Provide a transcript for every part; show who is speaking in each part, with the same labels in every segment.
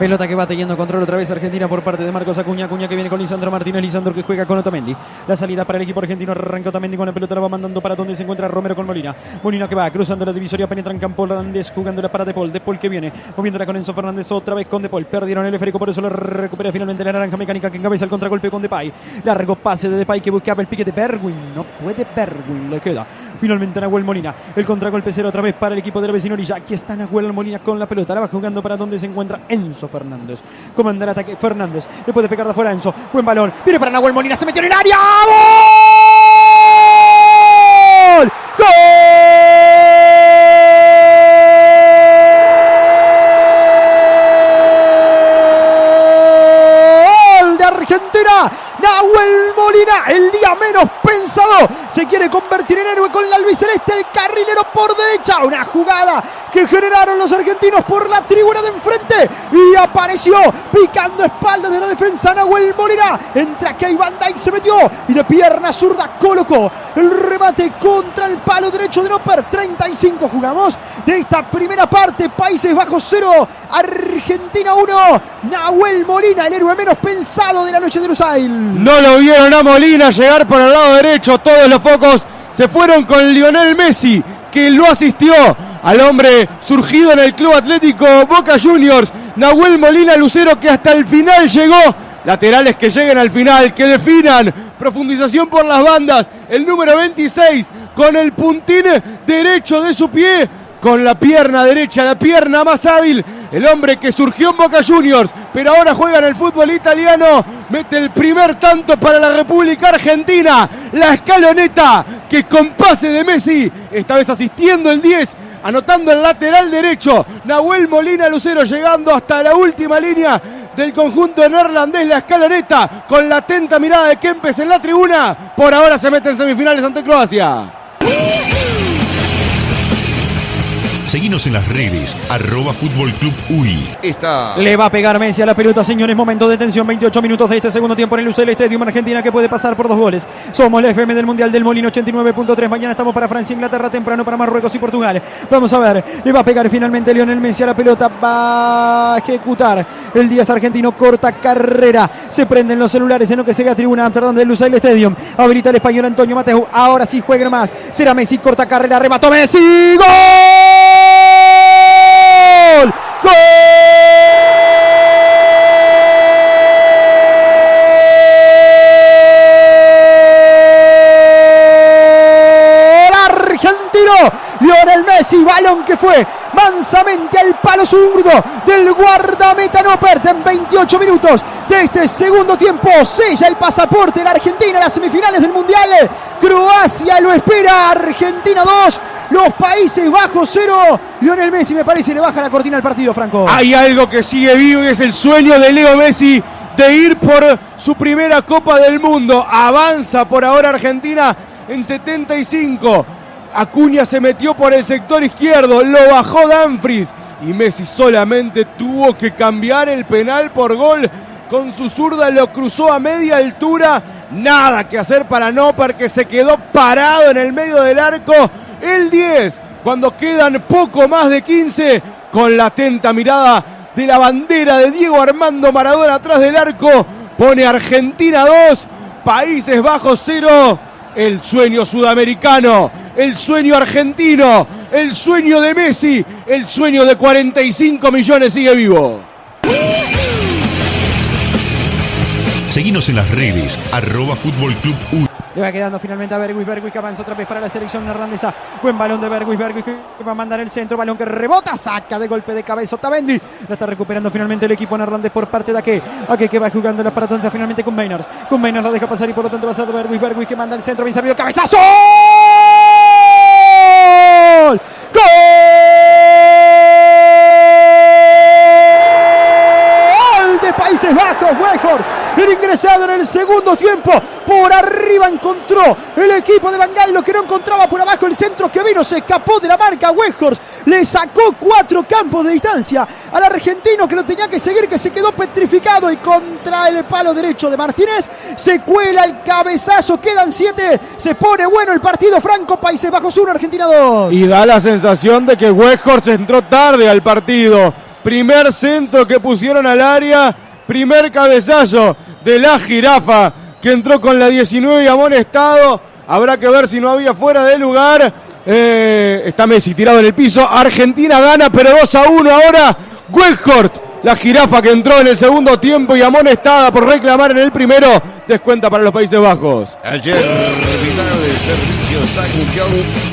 Speaker 1: Pelota que va teniendo control otra vez Argentina por parte de Marcos Acuña. Acuña que viene con Lisandro Martínez. Lisandro que juega con Otamendi. La salida para el equipo argentino. Arranca Otamendi con la pelota. La va mandando para donde se encuentra Romero con Molina. Molina que va cruzando la divisoria. Penetra en campo Hernández jugándola para De Paul. De Paul que viene moviéndola con Enzo Fernández. Otra vez con De Paul. Perdieron el esférico. Por eso la recupera finalmente la naranja mecánica que encabeza el contragolpe con Depay. Largo pase de Depay que buscaba el pique de Berwin. No puede Berwin. Le queda finalmente Nahuel Molina. El contragolpe cero otra vez para el equipo de la vecina orilla. Aquí está Nahuel Molina con la pelota. La va jugando para donde se encuentra Enzo Fernández. Comanda el ataque Fernández. Le puede pegar de afuera Enzo. Buen balón. Viene para Nahuel Molina. Se metió en el área. ¡Gol! ¡Gol! de Argentina. Nahuel Molina, el día menos pensado, se quiere convertir Una jugada que generaron los argentinos por la tribuna de enfrente y apareció picando espaldas de la defensa Nahuel Molina. Entra que Van Dijk se metió y de pierna zurda colocó el remate contra el palo derecho de Noper. 35 jugamos de esta primera parte. Países Bajos 0, Argentina 1. Nahuel Molina, el héroe menos pensado de la noche de Lusail.
Speaker 2: No lo vieron a Molina llegar por el lado derecho. Todos los focos se fueron con Lionel Messi, que lo asistió al hombre surgido en el Club Atlético Boca Juniors. Nahuel Molina Lucero, que hasta el final llegó. Laterales que lleguen al final, que definan. Profundización por las bandas. El número 26 con el puntín derecho de su pie con la pierna derecha, la pierna más hábil. El hombre que surgió en Boca Juniors, pero ahora juega en el fútbol italiano. Mete el primer tanto para la República Argentina. La escaloneta que con pase de Messi, esta vez asistiendo el 10, anotando el lateral derecho. Nahuel Molina Lucero llegando hasta la última línea del conjunto neerlandés, la escaloneta, con la atenta mirada de Kempes en la tribuna. Por ahora se mete en semifinales ante Croacia.
Speaker 3: Seguinos en las redes, arroba Fútbol Club UI.
Speaker 4: Está.
Speaker 1: Le va a pegar Messi a la pelota, señores. Momento de tensión. 28 minutos de este segundo tiempo en el UCL Stadium Argentina que puede pasar por dos goles. Somos la FM del Mundial del Molino 89.3. Mañana estamos para Francia, Inglaterra, temprano para Marruecos y Portugal. Vamos a ver. Le va a pegar finalmente Lionel Messi a la pelota. Va a ejecutar el 10 argentino. Corta carrera. Se prenden los celulares en lo que sería tribuna Amsterdam del Lusail Stadium. Habilita el español Antonio Mateo. Ahora sí juega más. Será Messi. Corta carrera. Remató Messi. ¡Gol! Que fue mansamente al palo zurdo del guardameta Nopert en 28 minutos de este segundo tiempo. Sella el pasaporte de la Argentina en las semifinales del Mundial. Croacia lo espera, Argentina 2, los Países Bajos 0. Lionel Messi me parece le baja la cortina al partido, Franco.
Speaker 2: Hay algo que sigue vivo y es el sueño de Leo Messi de ir por su primera Copa del Mundo. Avanza por ahora Argentina en 75. Acuña se metió por el sector izquierdo, lo bajó Danfries y Messi solamente tuvo que cambiar el penal por gol. Con su zurda lo cruzó a media altura. Nada que hacer para no, porque se quedó parado en el medio del arco. El 10, cuando quedan poco más de 15, con la atenta mirada de la bandera de Diego Armando Maradona atrás del arco. Pone Argentina 2, Países Bajos 0. El sueño sudamericano, el sueño argentino, el sueño de Messi, el sueño de 45 millones sigue vivo.
Speaker 3: Seguinos en las redes, arroba Fútbol Club UI.
Speaker 1: Le va quedando finalmente a Bergwis. Bergwis que avanza otra vez para la selección neerlandesa. Buen balón de Bergwis. Bergwis que va a mandar el centro. Balón que rebota. Saca de golpe de cabeza Otamendi. La está recuperando finalmente el equipo neerlandés por parte de Ake. Ake que va jugando la paratonza finalmente con Maynard. Con Maynard la deja pasar y por lo tanto va a ser Bergwis. Bergwis que manda el centro. Bien servido. ¡Cabezazo! Países Bajos. Weghorst. El ingresado en el segundo tiempo. Por arriba encontró el equipo de Bangal. Lo que no encontraba por abajo el centro que vino. Se escapó de la marca. Weghorst le sacó cuatro campos de distancia al argentino que lo tenía que seguir. Que se quedó petrificado. Y contra el palo derecho de Martínez. Se cuela el cabezazo. Quedan siete. Se pone bueno el partido. Franco Países Bajos 1, Argentina 2.
Speaker 2: Y da la sensación de que Weghorst entró tarde al partido. Primer centro que pusieron al área. Primer cabezazo de la jirafa que entró con la 19 y amonestado. Habrá que ver si no había fuera de lugar. Eh, está Messi tirado en el piso. Argentina gana, pero 2 a 1 ahora. Weghorst, la jirafa que entró en el segundo tiempo y amonestada por reclamar en el primero. Descuenta para los Países Bajos.
Speaker 4: Ayer, Servicio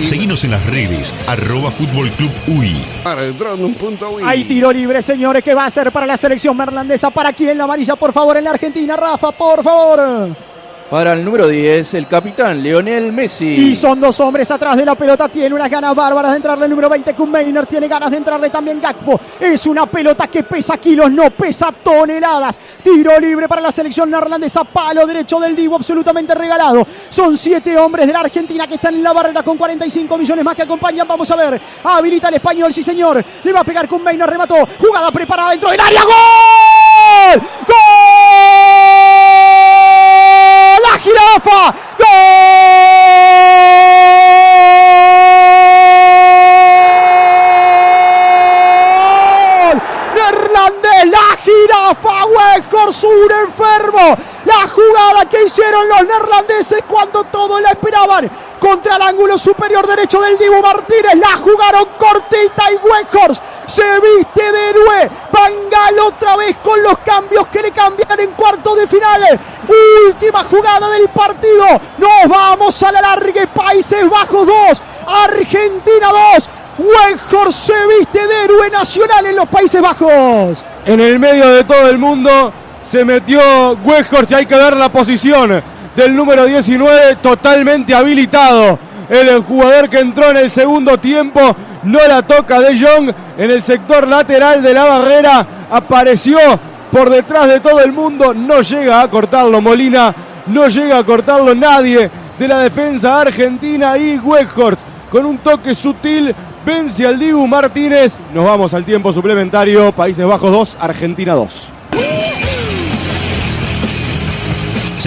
Speaker 4: y
Speaker 3: Seguinos en las redes, arroba Fútbol Club UI.
Speaker 4: Un punto.
Speaker 1: Hay tiro libre, señores, que va a ser para la selección merlandesa. ¿Para quién la amarilla, por favor, en la Argentina? Rafa, por favor.
Speaker 5: Para el número 10, el capitán Lionel Messi.
Speaker 1: Y son dos hombres atrás de la pelota. Tiene unas ganas bárbaras de entrarle el número 20. Kun Meiner tiene ganas de entrarle también Gakpo. Es una pelota que pesa kilos, no pesa toneladas. Tiro libre para la selección neerlandesa. Palo derecho del Divo, absolutamente regalado. Son siete hombres de la Argentina que están en la barrera con 45 millones más que acompañan. Vamos a ver. Habilita el español, sí señor. Le va a pegar Kun Meiner, remató. Jugada preparada dentro del área. ¡Gol! ¡Gol! ¡La jirafa! ¡Gol! Neerlandés, la jirafa, Weghorst, un enfermo. La jugada que hicieron los neerlandeses cuando todos la esperaban. Contra el ángulo superior derecho del Dibu Martínez. La jugaron cortita y Weghorst se viste de héroe. Bangal otra vez con los cambios que le cambian en cuarto de finales. Última jugada del partido. Nos vamos a la larga. Países Bajos 2. Argentina 2. Weghorst se viste de héroe nacional en los Países Bajos.
Speaker 2: En el medio de todo el mundo se metió Weghorst y hay que ver la posición del número 19 totalmente habilitado. El jugador que entró en el segundo tiempo no la toca de Jong en el sector lateral de la barrera. Apareció por detrás de todo el mundo. No llega a cortarlo Molina. No llega a cortarlo nadie de la defensa argentina. Y Weghorst con un toque sutil vence al Dibu Martínez. Nos vamos al tiempo suplementario. Países Bajos 2, Argentina 2.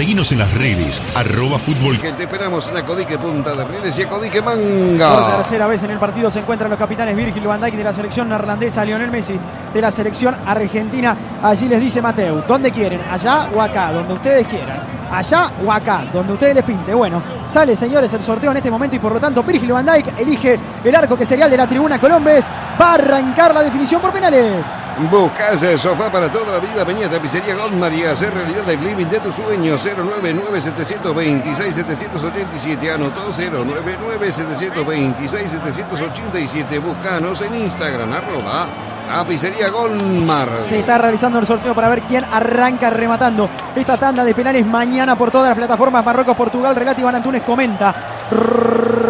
Speaker 3: Seguinos en las redes, arroba Fútbol
Speaker 4: Que te esperamos en Acodique Punta de Rieles y Acodique
Speaker 1: Por
Speaker 4: Manga.
Speaker 1: tercera vez en el partido se encuentran los capitanes Virgil van Dijk de la selección neerlandesa, Lionel Messi de la selección argentina. Allí les dice Mateo, ¿dónde quieren? ¿Allá o acá? Donde ustedes quieran. Allá o acá, donde ustedes les pinte. Bueno, sale señores el sorteo en este momento y por lo tanto Virgil van Dijk elige el arco que sería el de la tribuna Colombes. Va a arrancar la definición por penales.
Speaker 4: Buscas el sofá para toda la vida. Venía a Tapicería Goldmar y hacer realidad el living de tus sueños. 099-726-787. Anotó 099-726-787. Búscanos en Instagram, arroba Tapicería Goldmar.
Speaker 1: Se está realizando el sorteo para ver quién arranca rematando esta tanda de penales mañana por todas las plataformas. Marruecos, Portugal, Relati Iván Antunes comenta.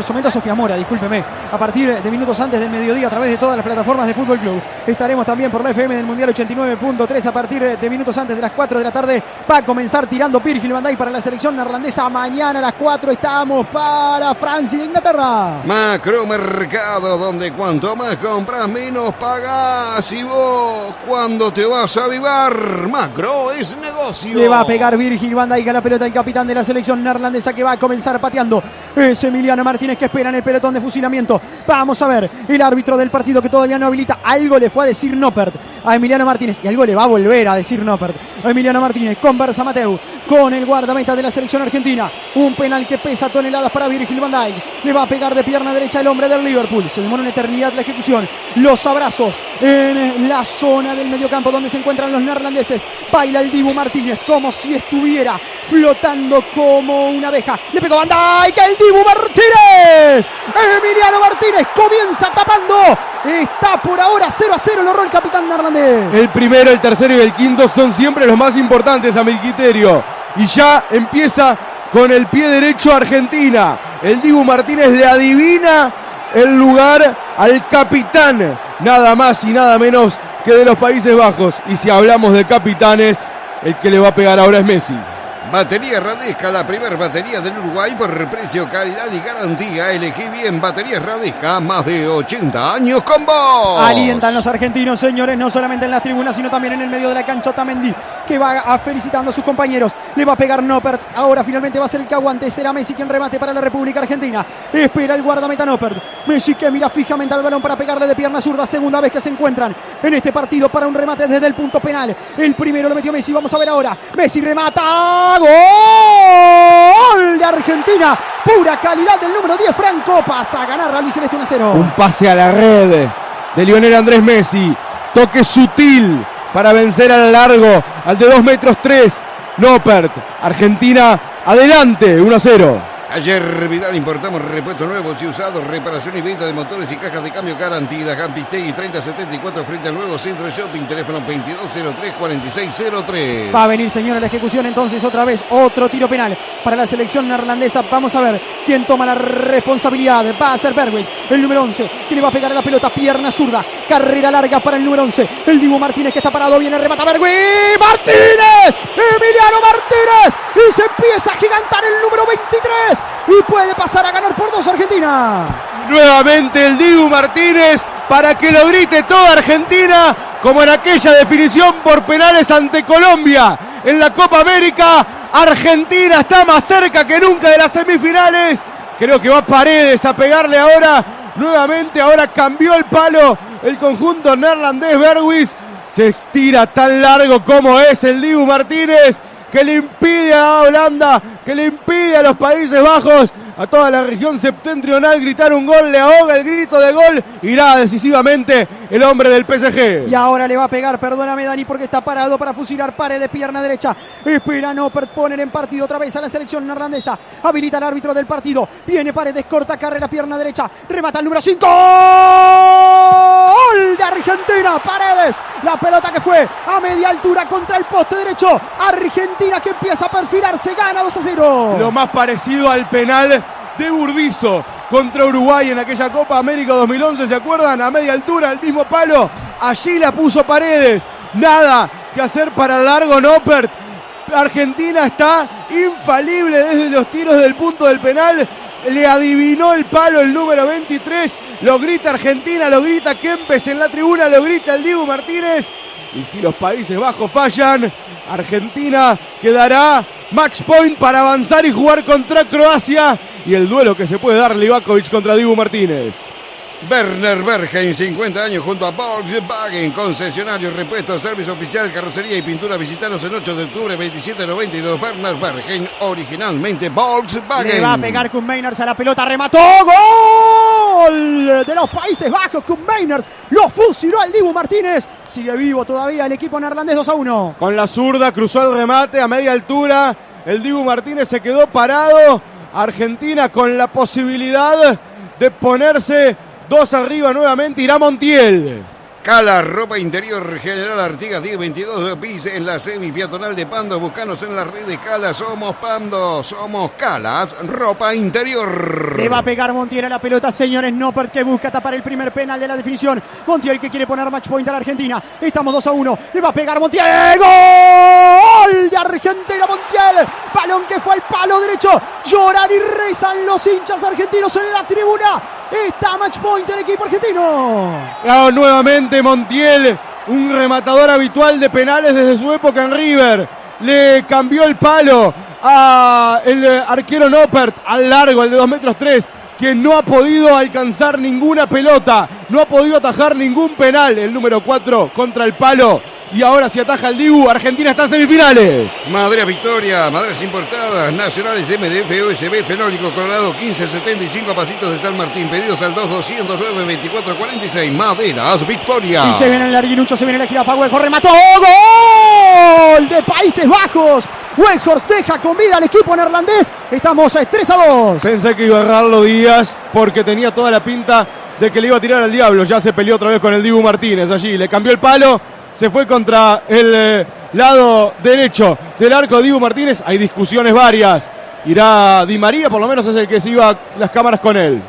Speaker 1: Comenta Sofía Mora, discúlpeme. A partir de minutos antes del mediodía, a través de todas las plataformas de Fútbol Club. Estaremos también por la FM del Mundial 89.3 a partir de minutos antes de las 4 de la tarde. Va a comenzar tirando Virgil van Dijk para la selección neerlandesa. Mañana a las 4 estamos para Francia e Inglaterra.
Speaker 4: Macro Mercado, donde cuanto más compras, menos pagas. Y vos, cuando te vas a avivar, Macro es negocio.
Speaker 1: Le va a pegar Virgil van Dijk a la pelota el capitán de la selección neerlandesa que va a comenzar pateando. Es Emiliano Martínez que espera en el pelotón de fusilamiento. Vamos a ver, el árbitro del partido que todavía no habilita. Algo le fue a decir Noppert a Emiliano Martínez y algo le va a volver a decir Noppert a Emiliano Martínez. Conversa Mateu con el guardameta de la selección argentina. Un penal que pesa toneladas para Virgil van Dijk. Le va a pegar de pierna derecha el hombre del Liverpool. Se demora una eternidad la ejecución. Los abrazos en la zona del mediocampo donde se encuentran los neerlandeses. Baila el Dibu Martínez como si estuviera flotando como una abeja. Le pegó Van Dijk, el Dibu Martínez. Emiliano Martínez comienza tapando. Está por ahora 0 a 0 logró el capitán neerlandés.
Speaker 2: El primero, el tercero y el quinto son siempre los más importantes a mi criterio. Y ya empieza con el pie derecho Argentina. El Dibu Martínez le adivina el lugar al capitán. Nada más y nada menos que de los Países Bajos. Y si hablamos de capitanes, el que le va a pegar ahora es Messi.
Speaker 4: Batería Radesca, la primera batería del Uruguay por precio, calidad y garantía. Elegí bien Baterías Radesca, más de 80 años con vos.
Speaker 1: Alientan los argentinos, señores, no solamente en las tribunas, sino también en el medio de la cancha. Otamendi, que va felicitando a sus compañeros. Le va a pegar Noppert. Ahora finalmente va a ser el que aguante. Será Messi quien remate para la República Argentina. Espera el guardameta Noppert. Messi que mira fijamente al balón para pegarle de pierna zurda. Segunda vez que se encuentran en este partido para un remate desde el punto penal. El primero lo metió Messi. Vamos a ver ahora. Messi remata. Gol de Argentina. Pura calidad del número 10. Franco pasa a ganar Real Celeste 1 0.
Speaker 2: Un pase a la red de Lionel Andrés Messi. Toque sutil para vencer al largo, al de 2 metros 3. Nopert. Argentina adelante, 1 0.
Speaker 4: Ayer Vidal importamos repuestos nuevos y usados, reparación y venta de motores y cajas de cambio garantida. Gampistegui 3074 frente al nuevo centro shopping, teléfono 2203-4603.
Speaker 1: Va a venir, señora, la ejecución entonces otra vez, otro tiro penal para la selección neerlandesa. Vamos a ver quién toma la responsabilidad. Va a ser Berwis, el número 11, que le va a pegar a la pelota, pierna zurda, carrera larga para el número 11. El Dibu Martínez que está parado, viene, remata Berwis, Martínez, Emiliano Martínez, y se empieza a gigantar el número 23 y puede pasar a ganar por dos Argentina.
Speaker 2: Nuevamente el Dibu Martínez para que lo grite toda Argentina, como en aquella definición por penales ante Colombia en la Copa América. Argentina está más cerca que nunca de las semifinales. Creo que va Paredes a pegarle ahora. Nuevamente ahora cambió el palo el conjunto neerlandés Berwis. Se estira tan largo como es el Dibu Martínez que le impide a Holanda, que le impide a los Países Bajos, a toda la región septentrional gritar un gol, le ahoga el grito de gol, irá decisivamente el hombre del PSG.
Speaker 1: Y ahora le va a pegar, perdóname Dani, porque está parado para fusilar pared de pierna derecha. Espera no poner en partido otra vez a la selección neerlandesa. Habilita el árbitro del partido. Viene Paredes, corta carrera, pierna derecha. Remata el número 5. Gol de Argentina. Paredes. La pelota que fue a media altura contra el poste derecho. Argentina que empieza a perfilarse. Gana 2 a 0.
Speaker 2: Lo más parecido al penal de Burdizo contra Uruguay en aquella Copa América 2011, ¿se acuerdan? A media altura, el mismo palo, allí la puso Paredes, nada que hacer para largo Noppert. Argentina está infalible desde los tiros del punto del penal. Le adivinó el palo el número 23. Lo grita Argentina, lo grita Kempes en la tribuna, lo grita el Diego Martínez. Y si los Países Bajos fallan, Argentina quedará match point para avanzar y jugar contra Croacia. Y el duelo que se puede dar Livakovic contra Dibu Martínez.
Speaker 4: Werner Bergen, 50 años junto a Volkswagen, concesionario, repuesto, servicio oficial, carrocería y pintura. Visitanos el 8 de octubre, 2792. Werner Bergen, originalmente Volkswagen.
Speaker 1: Le va a pegar con a la pelota, remató. ¡Gol! De los Países Bajos, con. Lo fusiló al Dibu Martínez. Sigue vivo todavía el equipo neerlandés 2 a 1.
Speaker 2: Con la zurda cruzó el remate a media altura. El Dibu Martínez se quedó parado. Argentina con la posibilidad de ponerse Dos arriba nuevamente irá Montiel.
Speaker 4: Cala, ropa interior General Artigas 1022 de PIS en la semi peatonal de Pando. Buscanos en las redes Cala. Somos Pando, somos Calas, ropa interior.
Speaker 1: Le va a pegar Montiel a la pelota, señores. No porque busca tapar el primer penal de la definición. Montiel que quiere poner match point a la Argentina. Estamos 2 a 1. Le va a pegar Montiel. ¡Gol de Argentina, Montiel! Balón que fue al palo derecho. Lloran y rezan los hinchas argentinos en la tribuna. Está match point el equipo argentino.
Speaker 2: Nuevamente Montiel, un rematador habitual de penales desde su época en River. Le cambió el palo a el arquero Noppert al largo, el de 2 metros 3 que no ha podido alcanzar ninguna pelota, no ha podido atajar ningún penal. El número 4 contra el palo y ahora si ataja el Dibu, Argentina está en semifinales.
Speaker 4: Madera Victoria, maderas importadas, nacionales MDF, OSB, Fenólico Colorado, 1575 pasitos de San Martín. Pedidos al 2209 2446 Maderas Victoria.
Speaker 1: Y se viene el larguinucho, se viene la gira para Huejos, remató. ¡Gol! De Países Bajos. Huejos deja con vida al equipo neerlandés. Estamos a 3 a 2.
Speaker 2: Pensé que iba a agarrarlo Díaz porque tenía toda la pinta de que le iba a tirar al diablo. Ya se peleó otra vez con el Dibu Martínez allí. Le cambió el palo se fue contra el eh, lado derecho del arco Dibu Martínez. Hay discusiones varias. Irá Di María, por lo menos es el que se iba las cámaras con él.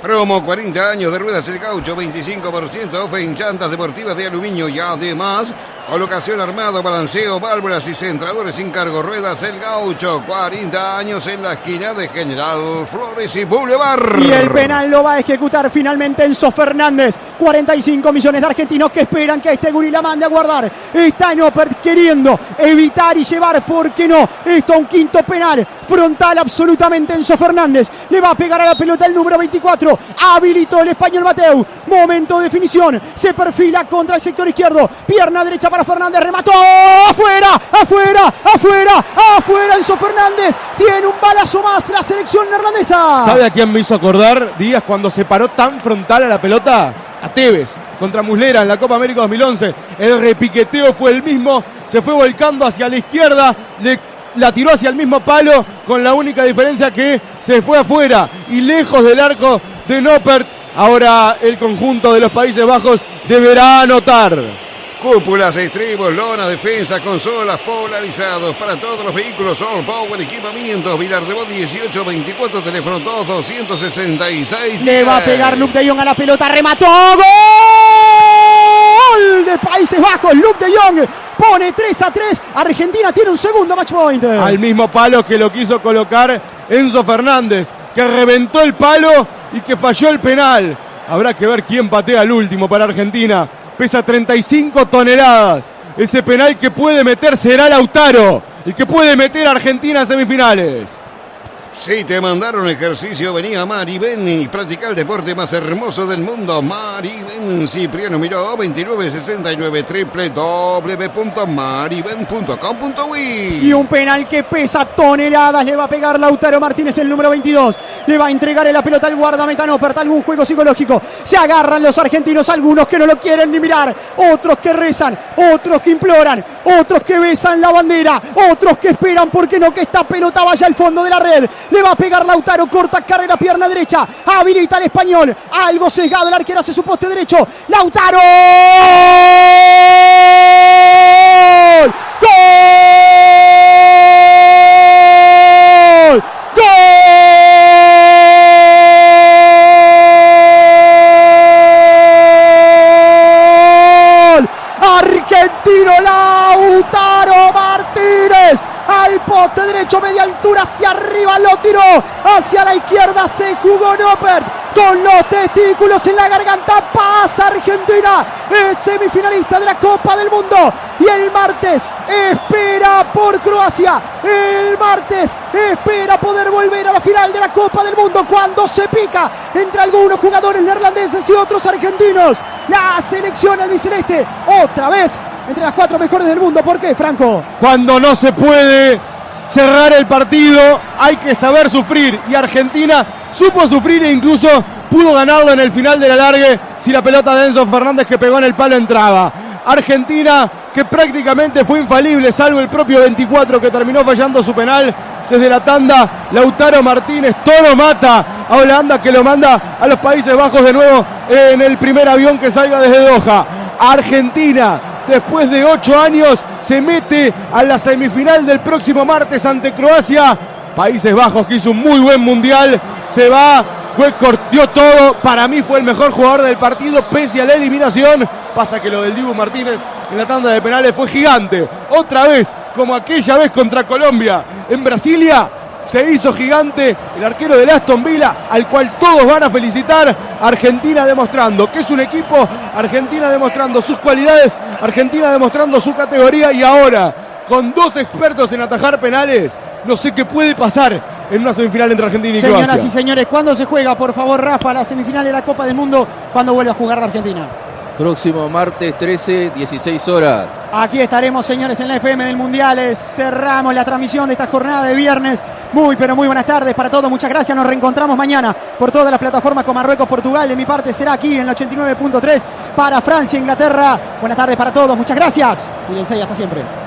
Speaker 4: Promo 40 años de ruedas el caucho, 25% off en llantas deportivas de aluminio y además colocación armado, balanceo, válvulas y centradores sin cargo, ruedas el gaucho, 40 años en la esquina de General Flores y Boulevard.
Speaker 1: Y el penal lo va a ejecutar finalmente Enzo Fernández. 45 millones de argentinos que esperan que este gurí la mande a guardar. Está Noppert queriendo evitar y llevar, ¿por qué no? Esto a un quinto penal. Frontal absolutamente Enzo Fernández. Le va a pegar a la pelota el número 24. Habilitó el español Mateu. Momento de definición. Se perfila contra el sector izquierdo. Pierna derecha para Fernández. Remató. Afuera, afuera, afuera, afuera Enzo Fernández. Tiene un balazo más la selección neerlandesa.
Speaker 2: ¿Sabe a quién me hizo acordar Díaz cuando se paró tan frontal a la pelota? A Tevez contra Muslera en la Copa América 2011. El repiqueteo fue el mismo, se fue volcando hacia la izquierda, le, la tiró hacia el mismo palo, con la única diferencia que se fue afuera y lejos del arco de Noppert. Ahora el conjunto de los Países Bajos deberá anotar.
Speaker 4: Cúpulas, estribos, lona, defensa, consolas, polarizados para todos los vehículos, All Power, equipamientos, Vilar de Voz 1824, teléfono 2 266.
Speaker 1: Le va a pegar Luke de Jong a la pelota, remató, gol de Países Bajos, Luke de Jong pone 3 a 3, Argentina tiene un segundo match point.
Speaker 2: Al mismo palo que lo quiso colocar Enzo Fernández, que reventó el palo y que falló el penal. Habrá que ver quién patea el último para Argentina. Pesa 35 toneladas. Ese penal que puede meter será Lautaro. El que puede meter a Argentina a semifinales.
Speaker 4: Si te mandaron ejercicio, venía a Mari Ben y practica el deporte más hermoso del mundo. Mari Ben, Cipriano Miró, 2969, www.mariben.com.uy.
Speaker 1: Y un penal que pesa toneladas. Le va a pegar Lautaro Martínez, el número 22. Le va a entregar la pelota al guardameta Noppert. Algún juego psicológico. Se agarran los argentinos, algunos que no lo quieren ni mirar. Otros que rezan, otros que imploran, otros que besan la bandera, otros que esperan porque no que esta pelota vaya al fondo de la red. Le va a pegar Lautaro, corta carrera, pierna derecha. Habilita al español. Algo sesgado, el arquero hace su poste derecho. Lautaro. Jugó Noppert, con los testículos en la garganta, pasa Argentina, es semifinalista de la Copa del Mundo, y el martes espera por Croacia, el martes espera poder volver a la final de la Copa del Mundo, cuando se pica entre algunos jugadores neerlandeses y otros argentinos, la selección albiceleste, otra vez entre las cuatro mejores del mundo. ¿Por qué, Franco?
Speaker 2: Cuando no se puede cerrar el partido, hay que saber sufrir. Y Argentina supo sufrir e incluso pudo ganarlo en el final de la largue si la pelota de Enzo Fernández que pegó en el palo entraba. Argentina que prácticamente fue infalible, salvo el propio 24 que terminó fallando su penal desde la tanda. Lautaro Martínez, todo mata a Holanda que lo manda a los Países Bajos de nuevo en el primer avión que salga desde Doha. Argentina después de ocho años, se mete a la semifinal del próximo martes ante Croacia. Países Bajos que hizo un muy buen mundial, se va. Westcott dio todo, para mí fue el mejor jugador del partido pese a la eliminación. Pasa que lo del Dibu Martínez en la tanda de penales fue gigante. Otra vez, como aquella vez contra Colombia en Brasilia, se hizo gigante el arquero del Aston Villa, al cual todos van a felicitar. Argentina demostrando que es un equipo, Argentina demostrando sus cualidades, Argentina demostrando su categoría y ahora con dos expertos en atajar penales, no sé qué puede pasar en una semifinal entre Argentina y
Speaker 1: Señoras
Speaker 2: Croacia.
Speaker 1: y señores, ¿cuándo se juega, por favor, Rafa, la semifinal de la Copa del Mundo? ¿Cuándo vuelve a jugar la Argentina?
Speaker 5: Próximo martes 13, 16 horas.
Speaker 1: Aquí estaremos, señores, en la FM del Mundiales. Cerramos la transmisión de esta jornada de viernes. Muy, pero muy buenas tardes para todos. Muchas gracias. Nos reencontramos mañana por todas las plataformas con Marruecos, Portugal. De mi parte será aquí en la 89.3 para Francia, Inglaterra. Buenas tardes para todos. Muchas gracias. Cuídense y hasta siempre.